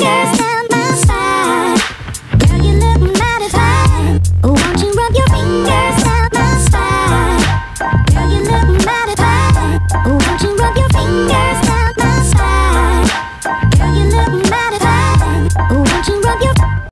fingers